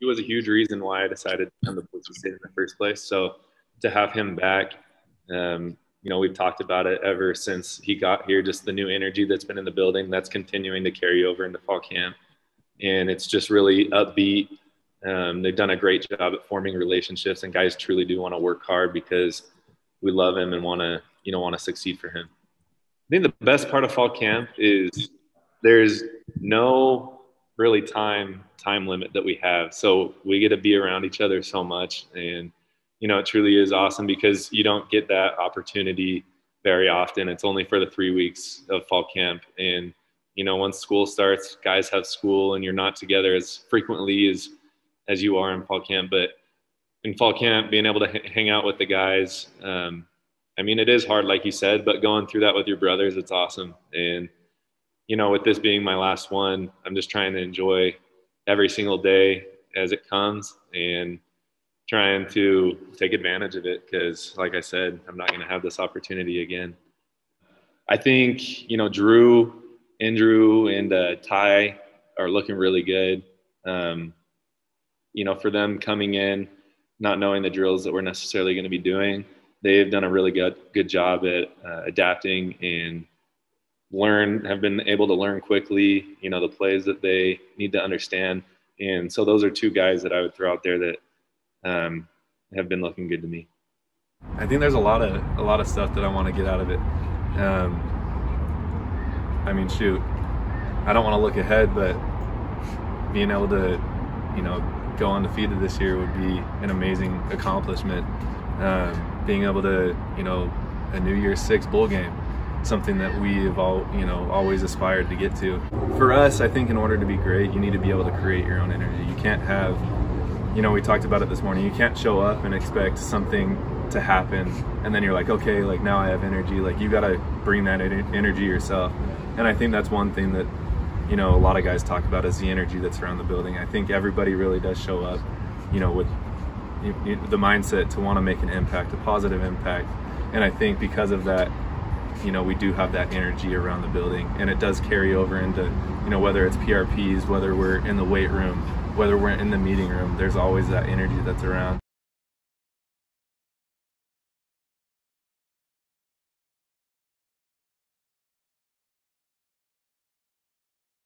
he was a huge reason why I decided to come to Boise State in the first place. So to have him back, um, you know, we've talked about it ever since he got here. Just the new energy that's been in the building that's continuing to carry over into fall camp, and it's just really upbeat. Um, they've done a great job at forming relationships, and guys truly do want to work hard because we love him and want to, you know, want to succeed for him. I think the best part of fall camp is there's no really time time limit that we have, so we get to be around each other so much and you know, it truly is awesome because you don't get that opportunity very often. It's only for the three weeks of fall camp. And, you know, once school starts, guys have school and you're not together as frequently as, as you are in fall camp. But in fall camp, being able to h- hang out with the guys, um, I mean, it is hard, like you said, but going through that with your brothers, it's awesome. And, you know, with this being my last one, I'm just trying to enjoy every single day as it comes. And, trying to take advantage of it because, like I said, I'm not going to have this opportunity again. I think you know Drew, Andrew, and uh, Ty are looking really good. Um, you know, for them coming in, not knowing the drills that we're necessarily going to be doing, they've done a really good good job at uh, adapting and learn have been able to learn quickly. You know, the plays that they need to understand, and so those are two guys that I would throw out there that um, have been looking good to me. I think there's a lot of a lot of stuff that I want to get out of it. Um, I mean, shoot, I don't want to look ahead, but being able to, you know, go undefeated this year would be an amazing accomplishment. Um, being able to, you know, a New Year's Six bowl game, something that we have all, you know, always aspired to get to. For us, I think in order to be great, you need to be able to create your own energy. You can't have you know, we talked about it this morning. You can't show up and expect something to happen and then you're like, okay, like now I have energy. Like you got to bring that energy yourself. And I think that's one thing that, you know, a lot of guys talk about is the energy that's around the building. I think everybody really does show up, you know, with the mindset to want to make an impact, a positive impact. And I think because of that, you know, we do have that energy around the building and it does carry over into, you know, whether it's PRPs, whether we're in the weight room, whether we're in the meeting room, there's always that energy that's around.